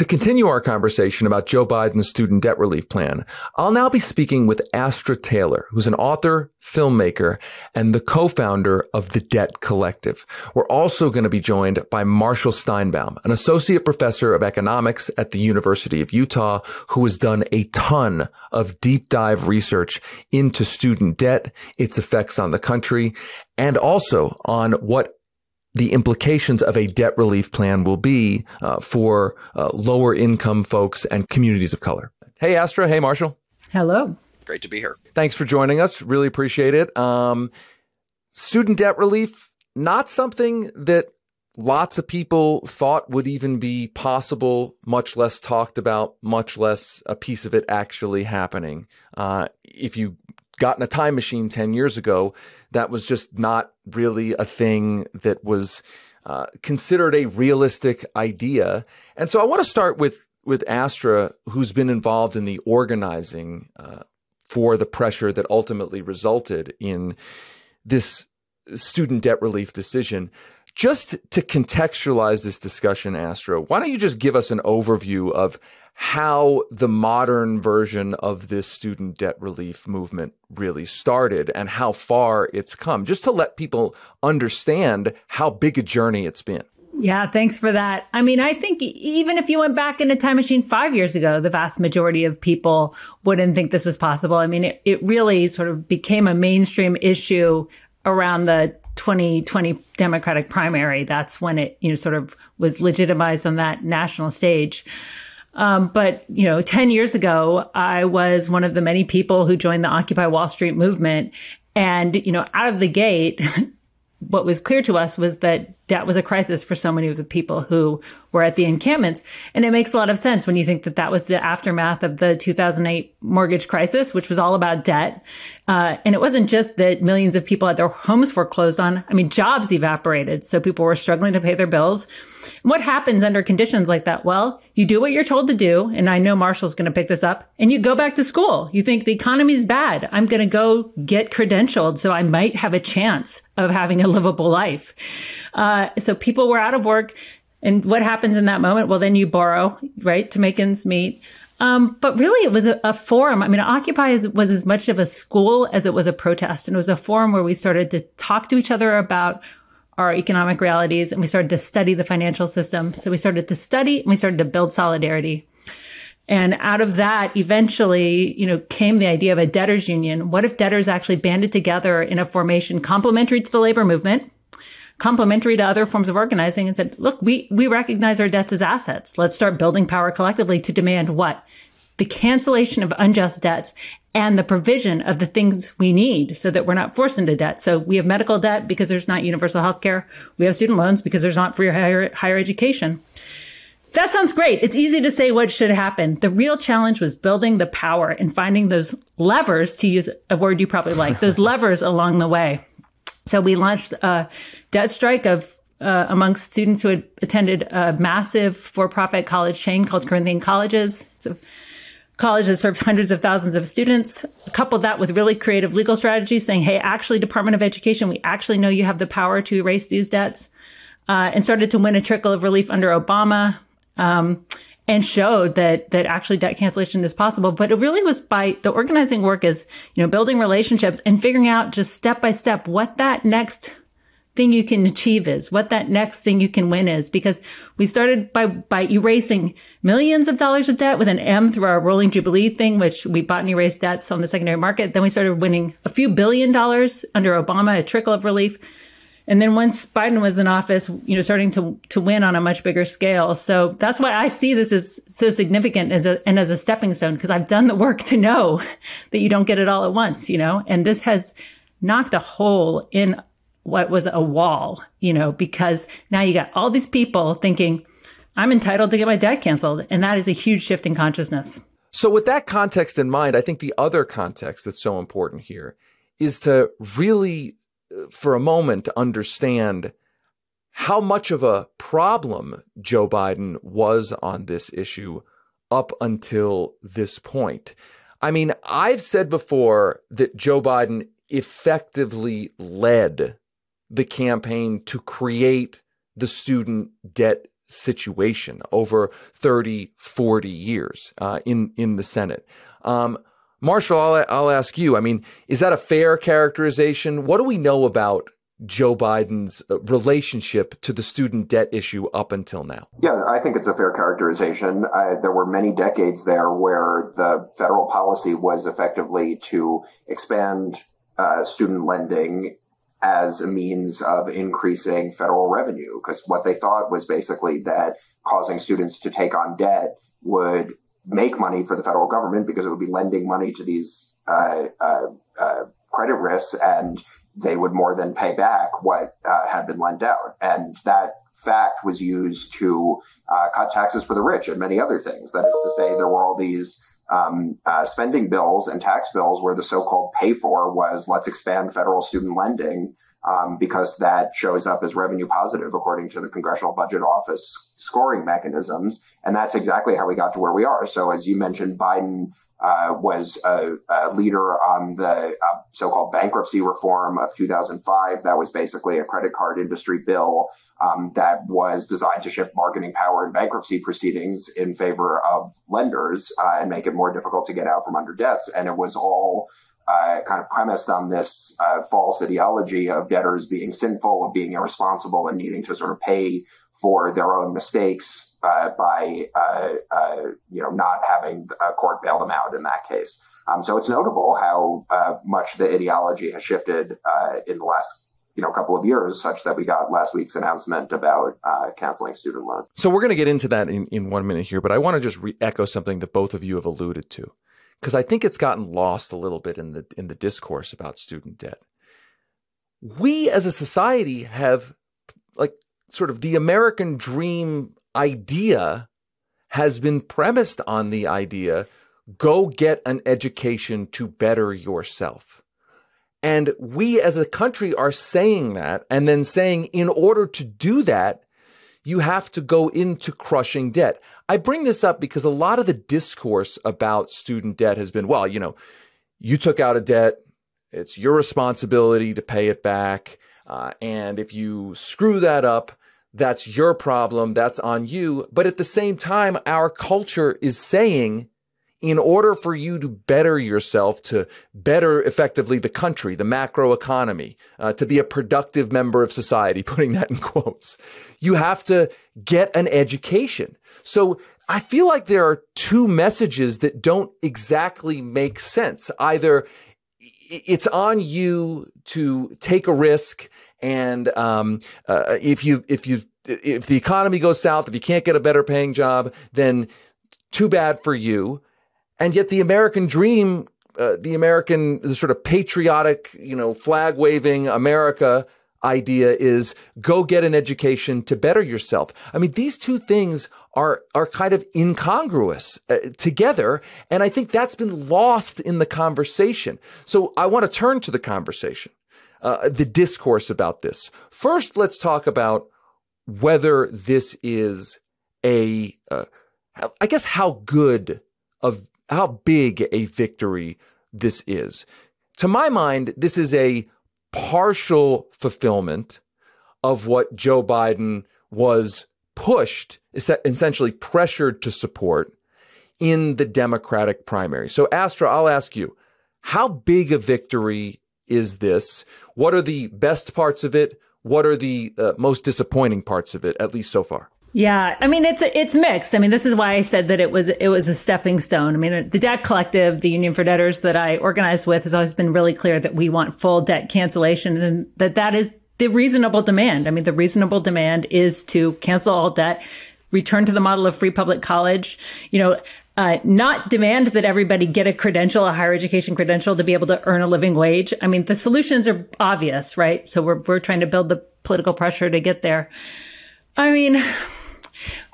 To continue our conversation about Joe Biden's student debt relief plan, I'll now be speaking with Astra Taylor, who's an author, filmmaker, and the co-founder of the Debt Collective. We're also going to be joined by Marshall Steinbaum, an associate professor of economics at the University of Utah, who has done a ton of deep dive research into student debt, its effects on the country, and also on what the implications of a debt relief plan will be uh, for uh, lower income folks and communities of color. Hey, Astra. Hey, Marshall. Hello. Great to be here. Thanks for joining us. Really appreciate it. Um, student debt relief, not something that lots of people thought would even be possible, much less talked about, much less a piece of it actually happening. Uh, if you got in a time machine 10 years ago, that was just not really a thing that was uh, considered a realistic idea. And so I want to start with with Astra, who's been involved in the organizing uh, for the pressure that ultimately resulted in this student debt relief decision. Just to contextualize this discussion, Astra, why don't you just give us an overview of how the modern version of this student debt relief movement really started and how far it's come, just to let people understand how big a journey it's been. Yeah, thanks for that. I mean, I think even if you went back in a time machine five years ago, the vast majority of people wouldn't think this was possible. I mean, it, it really sort of became a mainstream issue around the 2020 Democratic primary. That's when it, you know, sort of was legitimized on that national stage. Um, but, you know, 10 years ago, I was one of the many people who joined the Occupy Wall Street movement. And, you know, out of the gate, what was clear to us was that debt was a crisis for so many of the people who were at the encampments. And it makes a lot of sense when you think that that was the aftermath of the 2008 mortgage crisis, which was all about debt. Uh, and it wasn't just that millions of people had their homes foreclosed on. I mean, jobs evaporated. So people were struggling to pay their bills. And what happens under conditions like that? Well, you do what you're told to do. And I know Marshall's going to pick this up and you go back to school. You think the economy is bad. I'm going to go get credentialed so I might have a chance of having a livable life. Uh, so people were out of work. And what happens in that moment? Well, then you borrow, right, to make ends meet. Um, but really, it was a, a forum. I mean, Occupy is, was as much of a school as it was a protest. And it was a forum where we started to talk to each other about our economic realities and we started to study the financial system. So we started to study and we started to build solidarity. And out of that, eventually, you know, came the idea of a debtors union. What if debtors actually banded together in a formation complementary to the labor movement? Complementary to other forms of organizing and said, look, we, we recognize our debts as assets. Let's start building power collectively to demand what? The cancellation of unjust debts and the provision of the things we need so that we're not forced into debt. So we have medical debt because there's not universal health care. We have student loans because there's not free higher, higher education. That sounds great. It's easy to say what should happen. The real challenge was building the power and finding those levers, to use a word you probably like, those levers along the way. So we launched a debt strike of uh, amongst students who had attended a massive for-profit college chain called Corinthian Colleges. It's a college that served hundreds of thousands of students. Coupled that with really creative legal strategies, saying, "Hey, actually, Department of Education, we actually know you have the power to erase these debts," uh, and started to win a trickle of relief under Obama. Um, and showed that that actually debt cancellation is possible. But it really was by the organizing work is, you know, building relationships and figuring out just step by step what that next thing you can achieve is, what that next thing you can win is. Because we started by by erasing millions of dollars of debt with an M through our rolling jubilee thing, which we bought and erased debts on the secondary market. Then we started winning a few billion dollars under Obama, a trickle of relief. And then once Biden was in office, you know, starting to, to win on a much bigger scale. So that's why I see this as so significant as a, and as a stepping stone, because I've done the work to know that you don't get it all at once, you know, and this has knocked a hole in what was a wall, you know, because now you got all these people thinking, I'm entitled to get my debt canceled. And that is a huge shift in consciousness. So with that context in mind, I think the other context that's so important here is to really for a moment to understand how much of a problem Joe Biden was on this issue up until this point. I mean, I've said before that Joe Biden effectively led the campaign to create the student debt situation over 30, 40 years uh, in in the Senate. Um, Marshall, I'll, I'll ask you. I mean, is that a fair characterization? What do we know about Joe Biden's uh, relationship to the student debt issue up until now? Yeah, I think it's a fair characterization. I, there were many decades there where the federal policy was effectively to expand uh, student lending as a means of increasing federal revenue, because what they thought was basically that causing students to take on debt would make money for the federal government because it would be lending money to these uh, uh, uh credit risks and they would more than pay back what uh, had been lent out. And that fact was used to uh, cut taxes for the rich and many other things. That is to say, there were all these um, uh, spending bills and tax bills where the so-called pay for was let's expand federal student lending um, because that shows up as revenue positive according to the Congressional Budget Office scoring mechanisms. And that's exactly how we got to where we are. So as you mentioned, Biden uh, was a, a, leader on the uh, so-called bankruptcy reform of 2005. That was basically a credit card industry bill um, that was designed to shift marketing power in bankruptcy proceedings in favor of lenders uh, and make it more difficult to get out from under debts. And it was all uh, kind of premised on this uh, false ideology of debtors being sinful, of being irresponsible, and needing to sort of pay for their own mistakes uh, by uh, uh, you know not having a court bail them out in that case. Um, so it's notable how uh, much the ideology has shifted in the last you know couple of years, such that we got last week's announcement about canceling student loans. So we're going to get into that in, in one minute here, but I want to just re- echo something that both of you have alluded to because I think it's gotten lost a little bit in the in the discourse about student debt. We as a society have like sort of the American dream idea has been premised on the idea go get an education to better yourself. And we as a country are saying that and then saying, in order to do that, you have to go into crushing debt. I bring this up because a lot of the discourse about student debt has been, well, you know, you took out a debt, it's your responsibility to pay it back. Uh, and if you screw that up, that's your problem. That's on you. But at the same time, our culture is saying, in order for you to better yourself, to better effectively the country, the macro economy, uh, to be a productive member of society, putting that in quotes, you have to get an education. So I feel like there are two messages that don't exactly make sense. Either it's on you to take a risk and um, uh, if you if you if the economy goes south, if you can't get a better paying job, then too bad for you. And yet, the American dream, uh, the American the sort of patriotic, you know, flag waving America idea is go get an education to better yourself. I mean, these two things are are kind of incongruous uh, together, and I think that's been lost in the conversation. So I want to turn to the conversation uh, the discourse about this. First, let's talk about whether this is a, uh, I guess, how good of how big a victory this is. To my mind, this is a partial fulfillment of what Joe Biden was pushed, essentially pressured to support in the Democratic primary. So, Astra, I'll ask you, how big a victory is this? What are the best parts of it? What are the uh, most disappointing parts of it, at least so far? Yeah, I mean it's it's mixed. I mean this is why I said that it was it was a stepping stone. I mean the Debt Collective, the Union for Debtors that I organized with, has always been really clear that we want full debt cancellation, and that that is the reasonable demand. I mean the reasonable demand is to cancel all debt, return to the model of free public college. You know, uh, not demand that everybody get a credential, a higher education credential to be able to earn a living wage. I mean, the solutions are obvious, right? So we're, we're trying to build the political pressure to get there. I mean,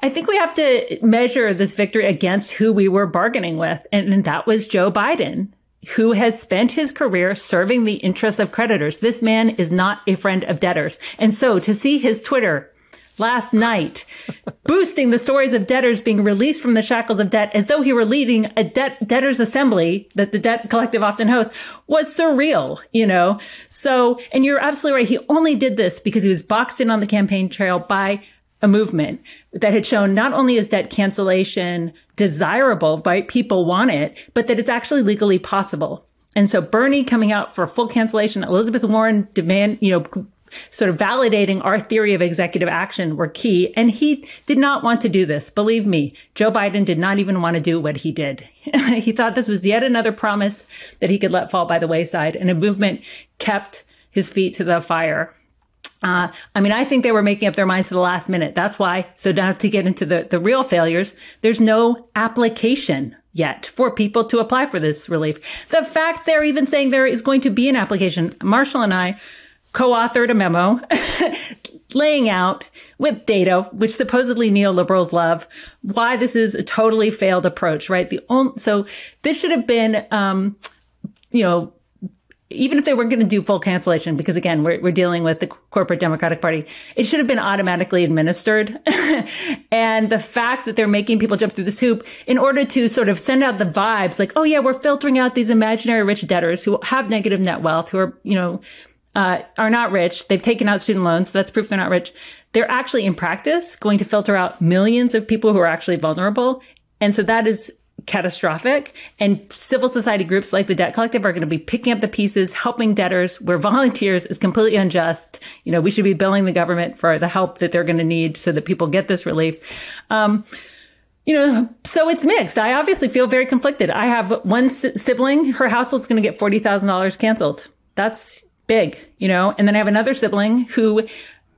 I think we have to measure this victory against who we were bargaining with. And, and that was Joe Biden, who has spent his career serving the interests of creditors. This man is not a friend of debtors. And so to see his Twitter last night, boosting the stories of debtors being released from the shackles of debt as though he were leading a debt debtors assembly that the debt collective often hosts was surreal, you know? So, and you're absolutely right. He only did this because he was boxed in on the campaign trail by a movement that had shown not only is debt cancellation desirable, right? People want it, but that it's actually legally possible. And so Bernie coming out for full cancellation, Elizabeth Warren demand, you know, sort of validating our theory of executive action were key. And he did not want to do this. Believe me, Joe Biden did not even want to do what he did. he thought this was yet another promise that he could let fall by the wayside and a movement kept his feet to the fire. Uh, I mean, I think they were making up their minds to the last minute. That's why. So now to get into the, the real failures, there's no application yet for people to apply for this relief. The fact they're even saying there is going to be an application, Marshall and I co-authored a memo laying out with data, which supposedly neoliberals love, why this is a totally failed approach, right? The only, so this should have been, um, you know, even if they weren't going to do full cancellation, because again, we're, we're dealing with the corporate Democratic Party, it should have been automatically administered. and the fact that they're making people jump through this hoop in order to sort of send out the vibes like, oh yeah, we're filtering out these imaginary rich debtors who have negative net wealth, who are, you know, uh, are not rich. They've taken out student loans, so that's proof they're not rich. They're actually in practice going to filter out millions of people who are actually vulnerable. And so that is catastrophic. And civil society groups like the Debt Collective are going to be picking up the pieces, helping debtors where volunteers is completely unjust. You know, we should be billing the government for the help that they're going to need so that people get this relief. Um, you know, so it's mixed. I obviously feel very conflicted. I have one sibling, her household's going to get $40,000 canceled. That's big, you know? And then I have another sibling who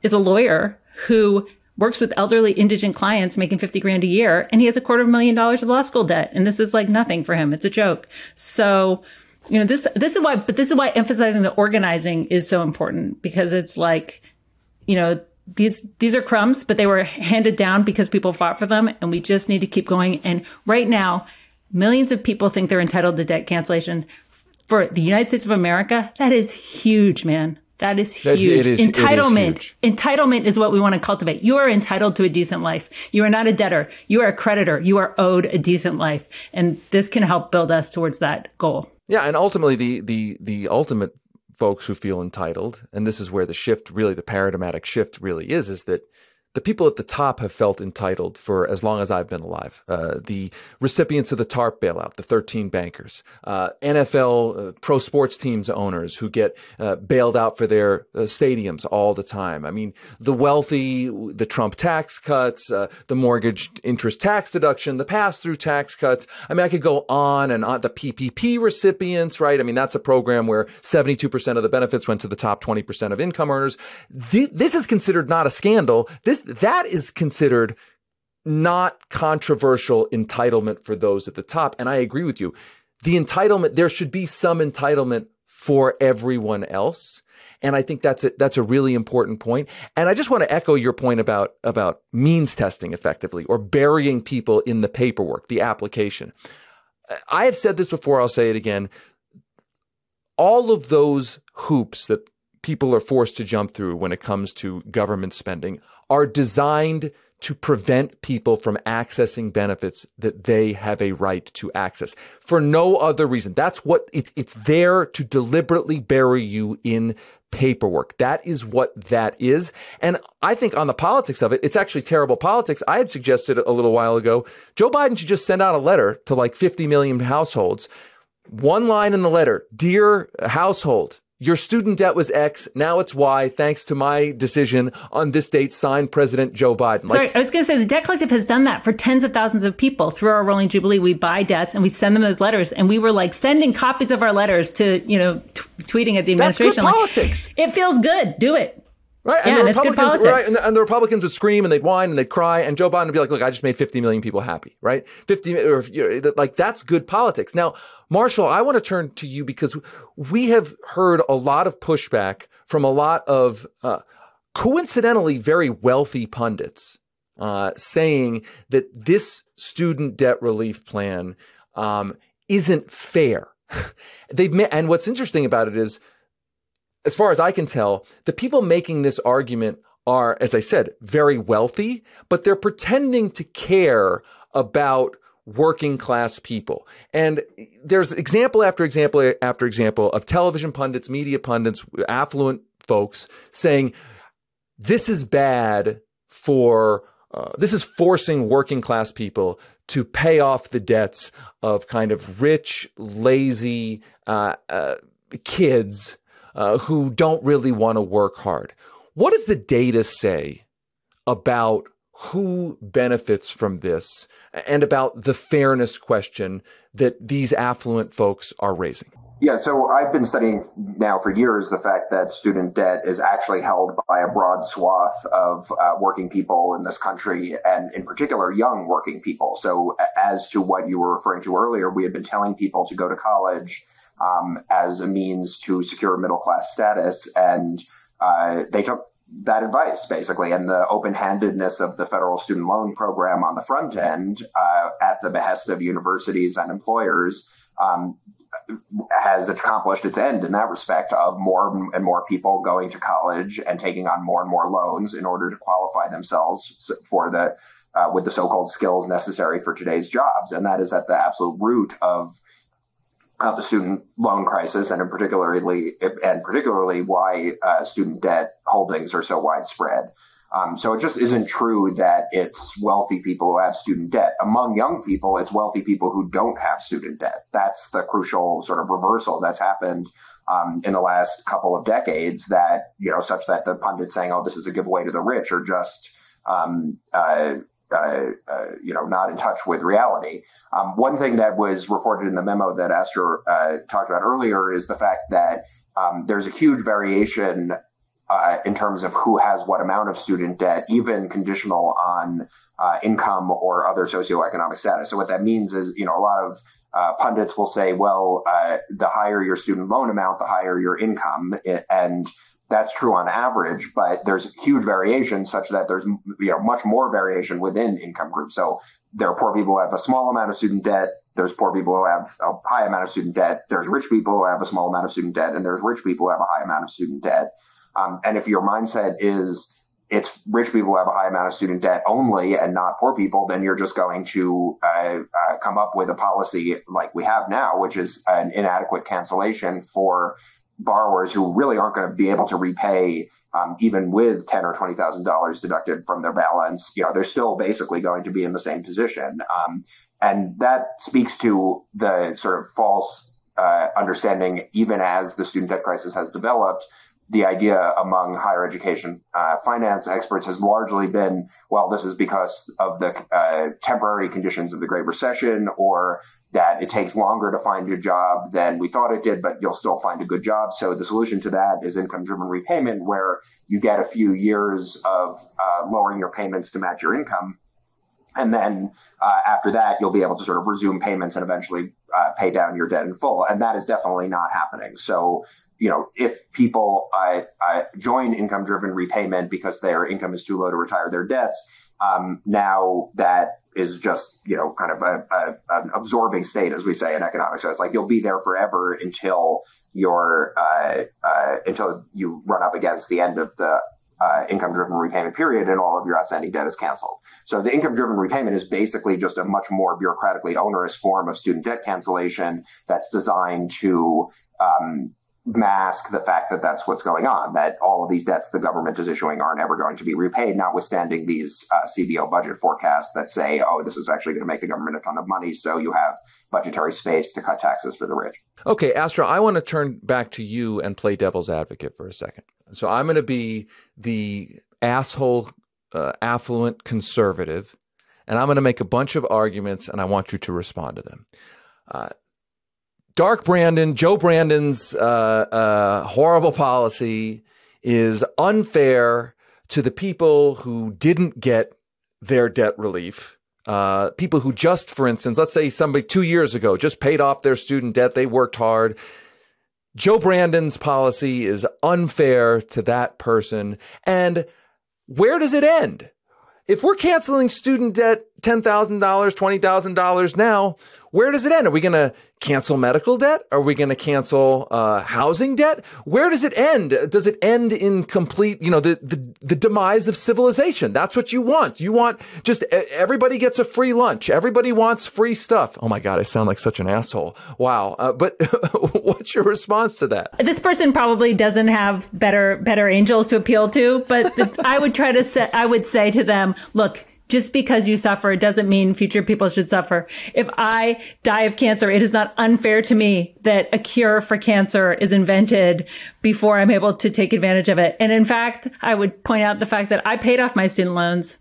is a lawyer who works with elderly indigent clients making 50 grand a year and he has a quarter of a million dollars of law school debt. And this is like nothing for him. It's a joke. So, you know, this, this is why, but this is why emphasizing the organizing is so important because it's like, you know, these these are crumbs, but they were handed down because people fought for them, and we just need to keep going. And right now, millions of people think they're entitled to debt cancellation for the United States of America, that is huge, man. That is huge. Is, entitlement. Is huge. Entitlement is what we want to cultivate. You are entitled to a decent life. You are not a debtor. You are a creditor. You are owed a decent life. And this can help build us towards that goal. Yeah, and ultimately the the the ultimate folks who feel entitled, and this is where the shift really the paradigmatic shift really is, is that the people at the top have felt entitled for as long as I've been alive. Uh, the recipients of the TARP bailout, the 13 bankers, uh, NFL uh, pro sports teams owners who get uh, bailed out for their uh, stadiums all the time. I mean, the wealthy, the Trump tax cuts, uh, the mortgage interest tax deduction, the pass through tax cuts. I mean, I could go on and on. The PPP recipients, right? I mean, that's a program where 72% of the benefits went to the top 20% of income earners. Th- this is considered not a scandal. This that is considered not controversial entitlement for those at the top. And I agree with you. The entitlement, there should be some entitlement for everyone else. And I think that's a, that's a really important point. And I just want to echo your point about, about means testing effectively or burying people in the paperwork, the application. I have said this before, I'll say it again. All of those hoops that people are forced to jump through when it comes to government spending are designed to prevent people from accessing benefits that they have a right to access for no other reason. That's what it's, it's there to deliberately bury you in paperwork. That is what that is. And I think on the politics of it, it's actually terrible politics. I had suggested a little while ago, Joe Biden should just send out a letter to like 50 million households. One line in the letter, dear household, your student debt was X, now it's Y, thanks to my decision on this date, signed President Joe Biden. Like, Sorry, I was going to say the Debt Collective has done that for tens of thousands of people through our rolling jubilee. We buy debts and we send them those letters, and we were like sending copies of our letters to you know t- tweeting at the administration. That's good politics. Like, it feels good. Do it. Right, and, yeah, the Republicans, right, and the, and the, Republicans would scream and they'd whine and they'd cry, and Joe Biden would be like, "Look, I just made 50 million people happy." Right, 50, or you know, like that's good politics. Now, Marshall, I want to turn to you because we have heard a lot of pushback from a lot of uh, coincidentally very wealthy pundits uh, saying that this student debt relief plan um, isn't fair. They've met, and what's interesting about it is as far as I can tell, the people making this argument are, as I said, very wealthy, but they're pretending to care about working class people. And there's example after example after example of television pundits, media pundits, affluent folks saying, this is bad for uh, this is forcing working class people to pay off the debts of kind of rich, lazy uh, uh, kids uh, who don't really want to work hard. What does the data say about who benefits from this and about the fairness question that these affluent folks are raising? Yeah, so I've been studying now for years the fact that student debt is actually held by a broad swath of uh, working people in this country, and in particular, young working people. So, as to what you were referring to earlier, we had been telling people to go to college um, as a means to secure middle class status, and uh, they took that advice basically. And the open-handedness of the federal student loan program on the front end uh, at the behest of universities and employers um, has accomplished its end in that respect of more and more people going to college and taking on more and more loans in order to qualify themselves for the uh, with the so-called skills necessary for today's jobs. And that is at the absolute root of of the student loan crisis and in particularly and particularly why uh, student debt holdings are so widespread um, so it just isn't true that it's wealthy people who have student debt. Among young people, it's wealthy people who don't have student debt. That's the crucial sort of reversal that's happened um, in the last couple of decades. That you know, such that the pundits saying, "Oh, this is a giveaway to the rich," are just um, uh, uh, uh, you know, not in touch with reality. Um, one thing that was reported in the memo that Astra uh, talked about earlier is the fact that um, there's a huge variation uh, in terms of who has what amount of student debt, even conditional on uh, income or other socioeconomic status. So what that means is, you know, a lot of pundits will say, well, the higher your student loan amount, the higher your income, and that's true on average. But there's huge variation, such that there's you know much more variation within income groups. So there are poor people who have a small amount of student debt. There's poor people who have a high amount of student debt. There's rich people who have a small amount of student debt, and there's rich people who have a high amount of student debt. Um, and if your mindset is it's rich people who have a high amount of student debt only and not poor people, then you're just going to uh, uh, come up with a policy like we have now, which is an inadequate cancellation for borrowers who really aren't going to be able to repay um, even with ten or twenty thousand dollars deducted from their balance. You know, they're still basically going to be in the same position, um, and that speaks to the sort of false uh, understanding, even as the student debt crisis has developed, the idea among higher education uh, finance experts has largely been, well, this is because of the uh, temporary conditions of the Great Recession, or that it takes longer to find a job than we thought it did, but you'll still find a good job. So the solution to that is income-driven repayment, where you get a few years of uh, lowering your payments to match your income. And then uh, after that, you'll be able to sort of resume payments and eventually uh, pay down your debt in full. And that is definitely not happening. So you know, if people uh, uh, join income driven repayment because their income is too low to retire their debts, um, now that is just, you know, kind of a, a, an absorbing state, as we say in economics. So it's like you'll be there forever until you're, uh, uh until you run up against the end of the uh, income driven repayment period and all of your outstanding debt is canceled. So the income driven repayment is basically just a much more bureaucratically onerous form of student debt cancellation that's designed to um, mask the fact that that's what's going on, that all of these debts the government is issuing aren't ever going to be repaid, notwithstanding these uh, CBO budget forecasts that say, oh, this is actually going to make the government a ton of money, so you have budgetary space to cut taxes for the rich. Okay, Astra, I want to turn back to you and play devil's advocate for a second. So I'm going to be the asshole, uh, affluent conservative, and I'm going to make a bunch of arguments, and I want you to respond to them. Uh, Dark Brandon, Joe Brandon's uh, uh, horrible policy is unfair to the people who didn't get their debt relief. Uh, people who just, for instance, let's say somebody two years ago just paid off their student debt, they worked hard. Joe Brandon's policy is unfair to that person. And where does it end? If we're canceling student debt $10,000, $20,000 now. Where does it end? Are we going to cancel medical debt? Are we going to cancel uh, housing debt? Where does it end? Does it end in complete, you know, the, the, the demise of civilization? That's what you want. You want just everybody gets a free lunch. Everybody wants free stuff. Oh my God, I sound like such an asshole. Wow. Uh, but what's your response to that? This person probably doesn't have better better angels to appeal to, but I would try to say I would say to them, look, just because you suffer doesn't mean future people should suffer. If I die of cancer, it is not unfair to me that a cure for cancer is invented before I'm able to take advantage of it. And in fact, I would point out the fact that I paid off my student loans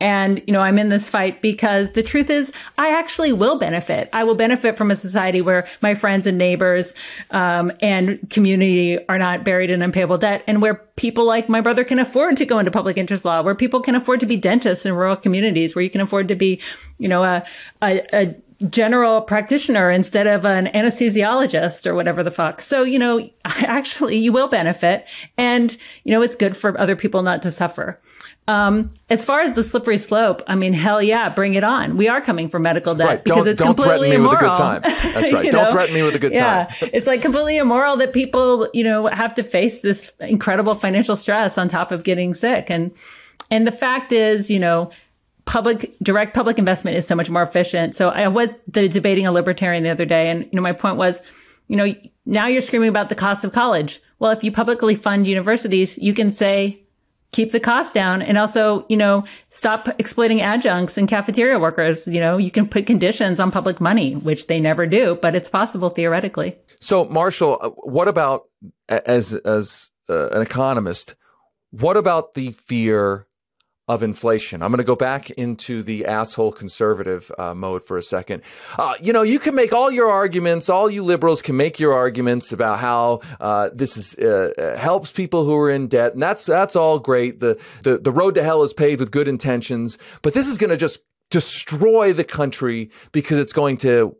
and, you know, I'm in this fight because the truth is I actually will benefit. I will benefit from a society where my friends and neighbors, um, and community are not buried in unpayable debt and where people like my brother can afford to go into public interest law, where people can afford to be dentists in rural communities, where you can afford to be, you know, a, a, a general practitioner instead of an anesthesiologist or whatever the fuck. So, you know, actually you will benefit and, you know, it's good for other people not to suffer. Um, as far as the slippery slope, I mean, hell yeah, bring it on. We are coming for medical debt right. because it's don't completely threaten me immoral. with a good time. That's right. don't know? threaten me with a good yeah. time. it's like completely immoral that people, you know, have to face this incredible financial stress on top of getting sick. And, and the fact is, you know, public direct public investment is so much more efficient. So I was debating a libertarian the other day, and you know, my point was, you know, now you're screaming about the cost of college. Well, if you publicly fund universities, you can say keep the cost down and also, you know, stop exploiting adjuncts and cafeteria workers. You know, you can put conditions on public money, which they never do, but it's possible theoretically. So, Marshall, uh, what about as as uh, an economist? What about the fear of inflation. I'm going to go back into the asshole conservative uh, mode for a second. Uh, you know, you can make all your arguments. All you liberals can make your arguments about how uh, this is uh, uh, helps people who are in debt, and that's that's all great. The, the the road to hell is paved with good intentions, but this is going to just destroy the country because it's going to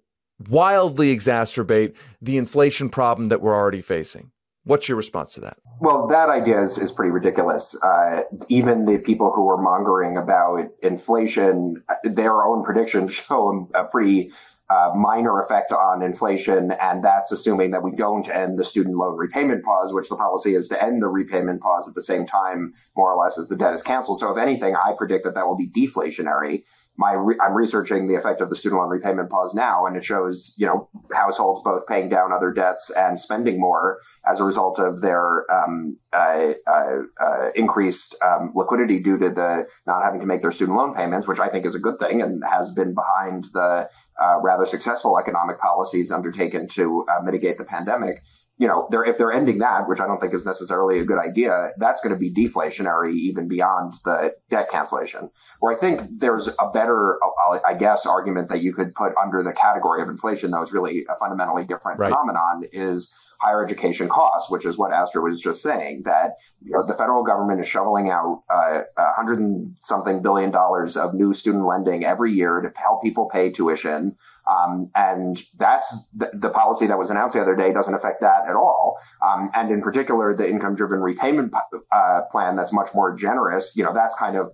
wildly exacerbate the inflation problem that we're already facing. What's your response to that? Well, that idea is, is pretty ridiculous. Uh, even the people who are mongering about inflation, their own predictions show a pretty uh, minor effect on inflation, and that's assuming that we don't end the student loan repayment pause, which the policy is to end the repayment pause at the same time, more or less, as the debt is canceled. So, if anything, I predict that that will be deflationary my re- I'm researching the effect of the student loan repayment pause now, and it shows you know households both paying down other debts and spending more as a result of their um, uh, uh, uh, increased um, liquidity due to the not having to make their student loan payments, which I think is a good thing and has been behind the uh, rather successful economic policies undertaken to uh, mitigate the pandemic you know, they're, if they're ending that, which I don't think is necessarily a good idea, that's going to be deflationary even beyond the debt cancellation. Where I think there's a better, I guess, argument that you could put under the category of inflation, though is really a fundamentally different right. phenomenon, is higher education costs, which is what Astra was just saying, that you know, the federal government is shoveling out uh, hundred and something billion dollars of new student lending every year to help people pay tuition. Um, and that's the, the, policy that was announced the other day doesn't affect that at all. Um, and in particular, the income driven repayment uh, plan that's much more generous, you know, that's kind of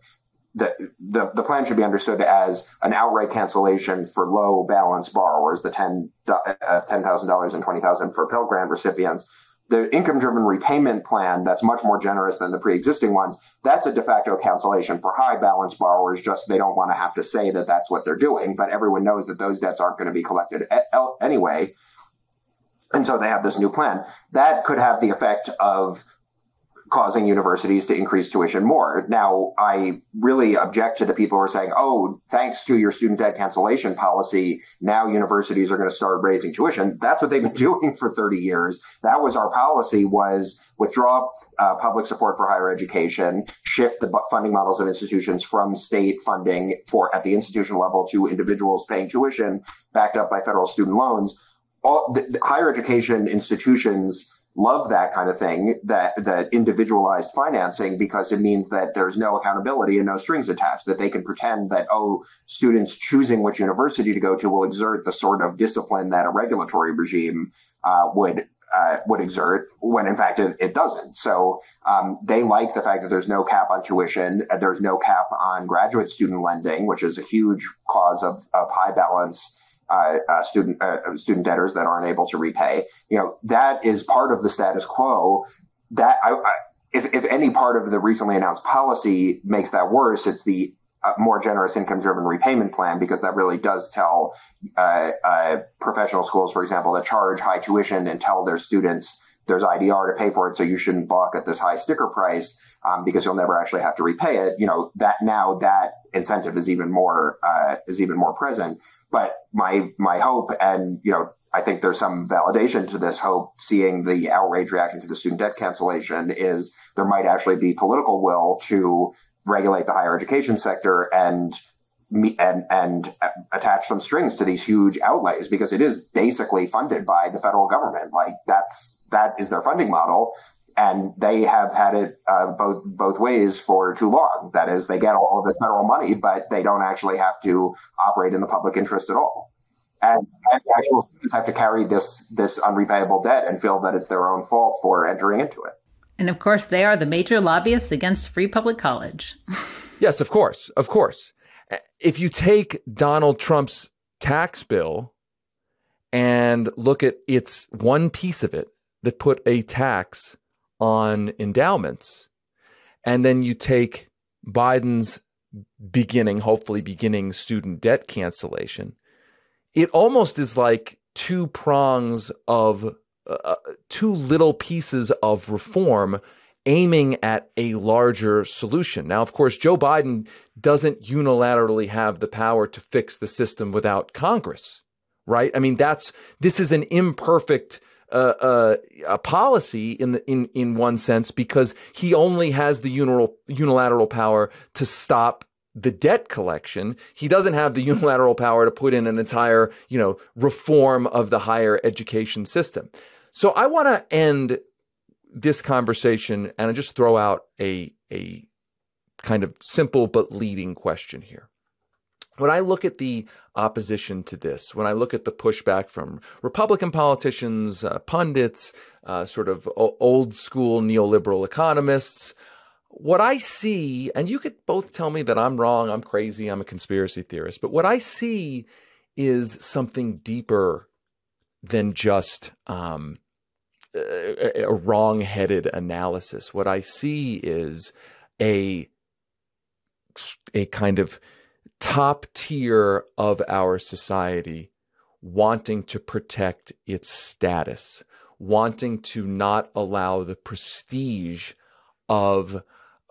the, the, the plan should be understood as an outright cancellation for low balance borrowers, the uh, ten thousand dollars and twenty thousand for Pell Grant recipients. The income driven repayment plan that's much more generous than the pre existing ones. That's a de facto cancellation for high balance borrowers. Just they don't want to have to say that that's what they're doing, but everyone knows that those debts aren't going to be collected anyway. And so they have this new plan that could have the effect of causing universities to increase tuition more. Now, I really object to the people who are saying, oh, thanks to your student debt cancellation policy, now universities are going to start raising tuition. That's what they've been doing for 30 years. That was our policy was withdraw uh, public support for higher education, shift the funding models of institutions from state funding for at the institution level to individuals paying tuition backed up by federal student loans. All the, the higher education institutions love that kind of thing, that that individualized financing, because it means that there's no accountability and no strings attached. That they can pretend that oh, students choosing which university to go to will exert the sort of discipline that a regulatory regime uh, would uh, would exert when in fact it, it doesn't. So um, they like the fact that there's no cap on tuition, there's no cap on graduate student lending, which is a huge cause of, of high balance. Uh, uh, student uh, student debtors that aren't able to repay, you know, that is part of the status quo. That I, I, if if any part of the recently announced policy makes that worse, it's the a more generous income driven repayment plan because that really does tell uh, uh, professional schools, for example, that charge high tuition and tell their students there's IDR to pay for it, so you shouldn't balk at this high sticker price um, because you'll never actually have to repay it. You know that now that incentive is even more uh, is even more present. But my my hope, and you know, I think there's some validation to this hope. Seeing the outrage reaction to the student debt cancellation is there might actually be political will to regulate the higher education sector and and and attach some strings to these huge outlays because it is basically funded by the federal government. Like that's that is their funding model, and they have had it uh, both both ways for too long. That is, they get all of this federal money, but they don't actually have to operate in the public interest at all. And, and actual students have to carry this this unrepayable debt and feel that it's their own fault for entering into it. And of course, they are the major lobbyists against free public college. yes, of course. Of course. If you take Donald Trump's tax bill and look at its one piece of it that put a tax on endowments, and then you take Biden's beginning, hopefully beginning student debt cancellation, it almost is like two prongs of uh, two little pieces of reform aiming at a larger solution. Now, of course, Joe Biden doesn't unilaterally have the power to fix the system without Congress, right? I mean, that's this is an imperfect a policy in the in in one sense because he only has the unilateral unilateral power to stop the debt collection. He doesn't have the unilateral power to put in an entire, you know, reform of the higher education system. So I want to end this conversation and I just throw out a a kind of simple but leading question here. When I look at the opposition to this, when I look at the pushback from Republican politicians, uh, pundits, uh, sort of old school neoliberal economists, what I see, and you could both tell me that I'm wrong, I'm crazy, I'm a conspiracy theorist, but what I see is something deeper than just um, a, a wrong-headed analysis. What I see is a a kind of top tier of our society wanting to protect its status, wanting to not allow the prestige of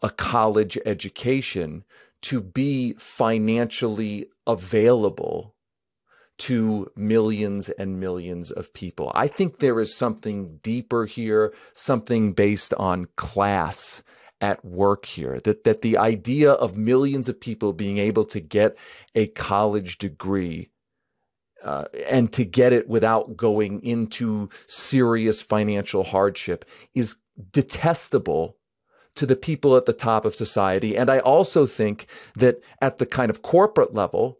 a college education to be financially available to millions and millions of people. I think there is something deeper here, something based on class at work here that that the idea of millions of people being able to get a college degree uh, and to get it without going into serious financial hardship is detestable to the people at the top of society. And I also think that at the kind of corporate level,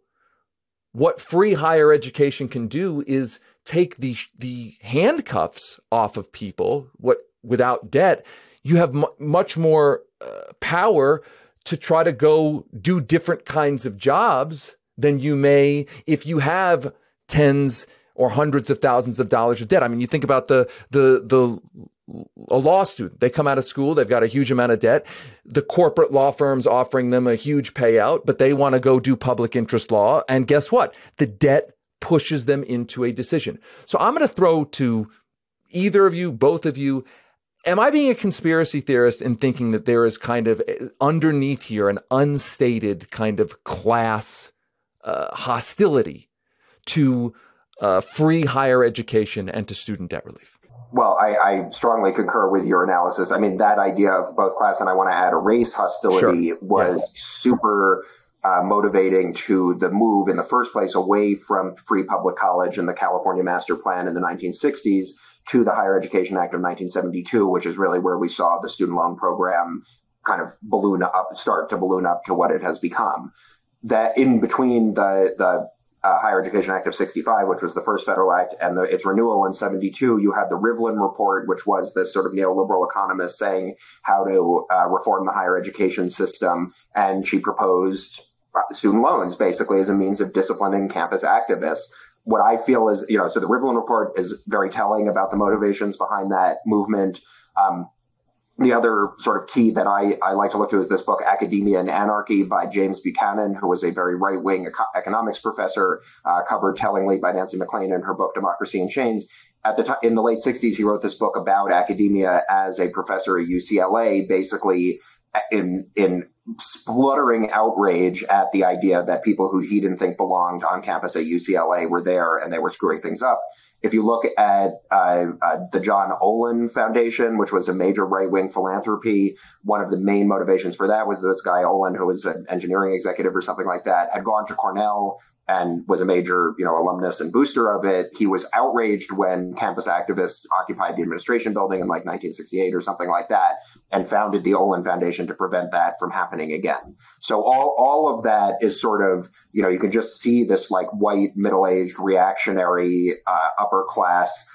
what free higher education can do is take the the handcuffs off of people what without debt you have m- much more uh, power to try to go do different kinds of jobs than you may if you have tens or hundreds of thousands of dollars of debt i mean you think about the the the a law student. They come out of school, they've got a huge amount of debt. The corporate law firm's offering them a huge payout, but they want to go do public interest law. And guess what? The debt pushes them into a decision. So I'm going to throw to either of you, both of you, am I being a conspiracy theorist in thinking that there is kind of eh, underneath here an unstated kind of class uh, hostility to uh, free higher education and to student debt relief? well, I, I, strongly concur with your analysis. I mean, that idea of both class and I want to add a race hostility sure. was yes. super uh, motivating to the move in the first place away from free public college and the California Master Plan in the 1960s to the Higher Education Act of 1972, which is really where we saw the student loan program kind of balloon up, start to balloon up to what it has become. That in between the the uh, Higher Education Act of 65, which was the first federal act, and the, its renewal in 72, you had the Rivlin Report, which was this sort of neoliberal economist saying how to uh, reform the higher education system. And she proposed uh, student loans basically as a means of disciplining campus activists. What I feel is, you know, so the Rivlin Report is very telling about the motivations behind that movement. Um, the other sort of key that I, I like to look to is this book, Academia and Anarchy by James Buchanan, who was a very right wing eco- economics professor, uh, covered tellingly by Nancy MacLean in her book, Democracy in Chains. At the time, in the late 60s, he wrote this book about academia as a professor at UCLA, basically in in spluttering outrage at the idea that people who he didn't think belonged on campus at UCLA were there and they were screwing things up. If you look at uh, uh, the John Olin Foundation, which was a major right wing philanthropy, one of the main motivations for that was this guy Olin, who was an engineering executive or something like that, had gone to Cornell and was a major, you know, alumnus and booster of it. He was outraged when campus activists occupied the administration building in like 1968 or something like that, and founded the Olin Foundation to prevent that from happening again. So all all of that is sort of, you know, you can just see this like white middle aged reactionary uh, upper class.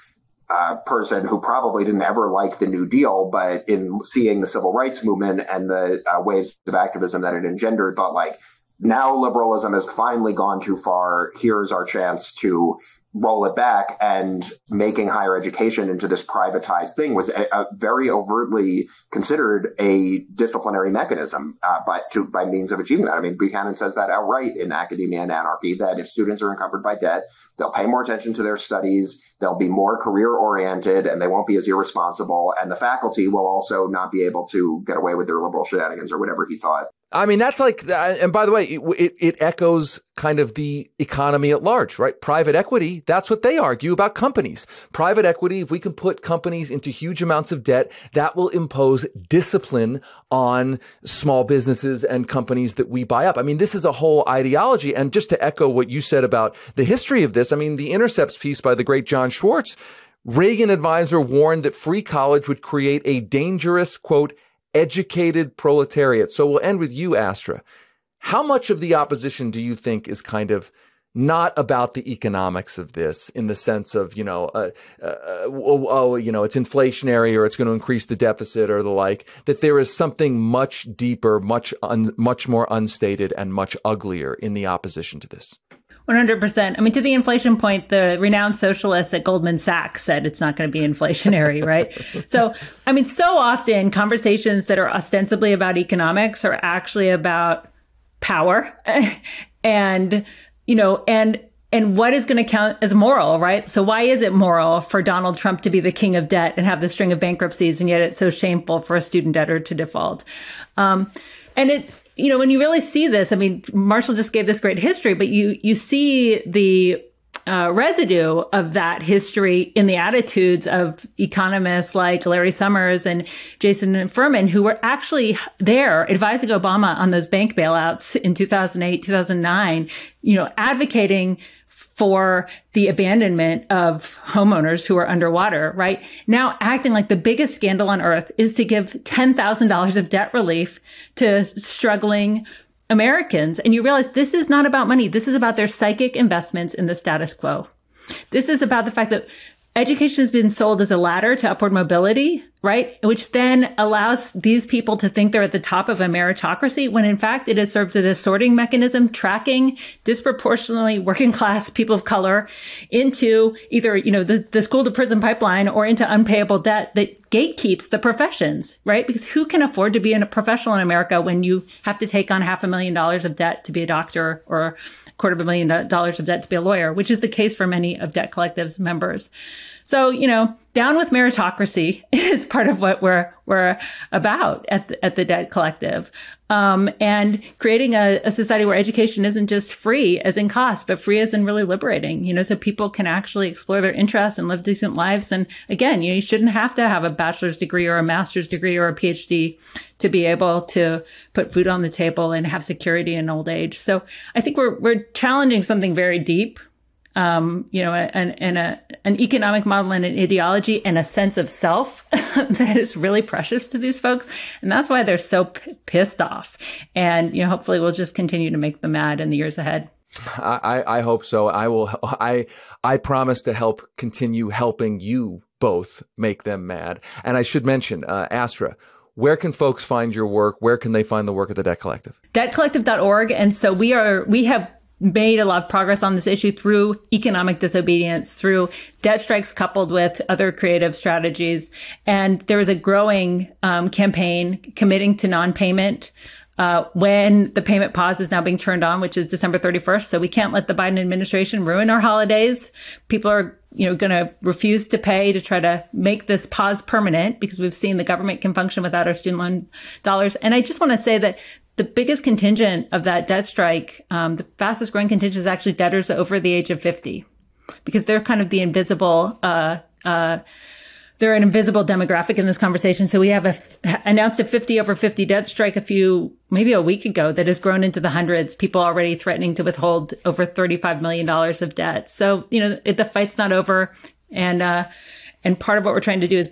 Uh, person who probably didn't ever like the New Deal, but in seeing the civil rights movement and the uh, waves of activism that it engendered, thought like, now liberalism has finally gone too far. Here's our chance to roll it back and making higher education into this privatized thing was a, a very overtly considered a disciplinary mechanism uh, by, to, by means of achieving that. I mean, Buchanan says that outright in Academia in Anarchy that if students are encumbered by debt, they'll pay more attention to their studies, they'll be more career oriented, and they won't be as irresponsible. And the faculty will also not be able to get away with their liberal shenanigans or whatever he thought I mean, that's like, and by the way, it, it, echoes kind of the economy at large, right? Private equity, that's what they argue about companies. Private equity, if we can put companies into huge amounts of debt, that will impose discipline on small businesses and companies that we buy up. I mean, this is a whole ideology. And just to echo what you said about the history of this, I mean, the Intercepts piece by the great Jon Schwarz, Reagan advisor warned that free college would create a dangerous, quote, educated proletariat. So we'll end with you, Astra. How much of the opposition do you think is kind of not about the economics of this in the sense of, you know, uh, uh, oh, oh, you know, it's inflationary or it's going to increase the deficit or the like, that there is something much deeper, much, un- much more unstated and much uglier in the opposition to this? 100%. I mean, to the inflation point, the renowned socialists at Goldman Sachs said it's not going to be inflationary, right? so, I mean, so often conversations that are ostensibly about economics are actually about power and, you know, and, and what is going to count as moral, right? So why is it moral for Donald Trump to be the king of debt and have the string of bankruptcies, and yet it's so shameful for a student debtor to default? Um, and it, you know, when you really see this, I mean, Marshall just gave this great history, but you, you see the uh, residue of that history in the attitudes of economists like Larry Summers and Jason Furman, who were actually there advising Obama on those bank bailouts in 2008, 2009, you know, advocating for the abandonment of homeowners who are underwater, right? Now acting like the biggest scandal on earth is to give $10,000 of debt relief to struggling Americans. And you realize this is not about money. This is about their psychic investments in the status quo. This is about the fact that education has been sold as a ladder to upward mobility, right? Which then allows these people to think they're at the top of a meritocracy when in fact it has served as a sorting mechanism, tracking disproportionately working class people of color into either, you know, the, the school to prison pipeline or into unpayable debt that gatekeeps the professions, right? Because who can afford to be a professional in America when you have to take on half a million dollars of debt to be a doctor or quarter of a million dollars of debt to be a lawyer, which is the case for many of Debt Collective's members. So, you know, down with meritocracy is part of what we're we're about at the, at the Debt Collective, um, and creating a, a, society where education isn't just free as in cost, but free as in really liberating. You know, so people can actually explore their interests and live decent lives. And again, you, know, you shouldn't have to have a bachelor's degree or a master's degree or a PhD to be able to put food on the table and have security in old age. So I think we're we're challenging something very deep um, you know, an, an, a, an economic model and an ideology and a sense of self that is really precious to these folks. And that's why they're so p- pissed off. And, you know, hopefully we'll just continue to make them mad in the years ahead. I, I hope so. I will. I I promise to help continue helping you both make them mad. And I should mention, uh, Astra. Where can folks find your work? Where can they find the work of the Debt Collective? Debtcollective.org. And so we are. We have made a lot of progress on this issue through economic disobedience, through debt strikes coupled with other creative strategies. And there is a growing um, campaign committing to non-payment uh, when the payment pause is now being turned on, which is December 31st. So we can't let the Biden administration ruin our holidays. People are, you know, going to refuse to pay to try to make this pause permanent because we've seen the government can function without our student loan dollars. And I just want to say that the biggest contingent of that debt strike, um, the fastest growing contingent is actually debtors over the age of 50 because they're kind of the invisible, uh, uh, they're an invisible demographic in this conversation. So we have a f- announced a 50 over 50 debt strike a few, maybe a week ago that has grown into the hundreds. People already threatening to withhold over $35 million of debt. So, you know, it, the fight's not over. And, uh, and part of what we're trying to do is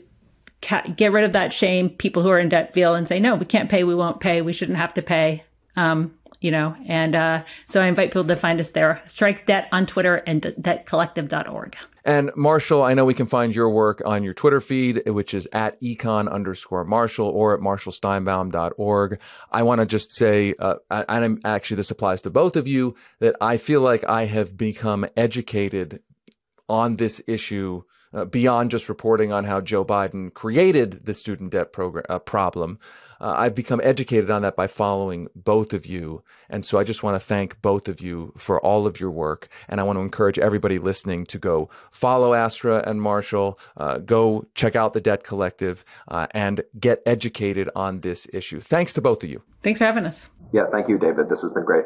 ca- get rid of that shame people who are in debt feel and say, no, we can't pay. We won't pay. We shouldn't have to pay. Um, you know, and uh, so I invite people to find us there. Strike Debt on Twitter and debtcollective.org. And Marshall, I know we can find your work on your Twitter feed, which is at econ underscore Marshall or at marshallsteinbaum.org. I want to just say, uh, and actually this applies to both of you, that I feel like I have become educated on this issue uh, beyond just reporting on how Joe Biden created the student debt program uh, problem. Uh, I've become educated on that by following both of you, and so I just want to thank both of you for all of your work. And I want to encourage everybody listening to go follow Astra and Marshall, uh, go check out the Debt Collective, uh, and get educated on this issue. Thanks to both of you. Thanks for having us. Yeah, thank you, David. This has been great.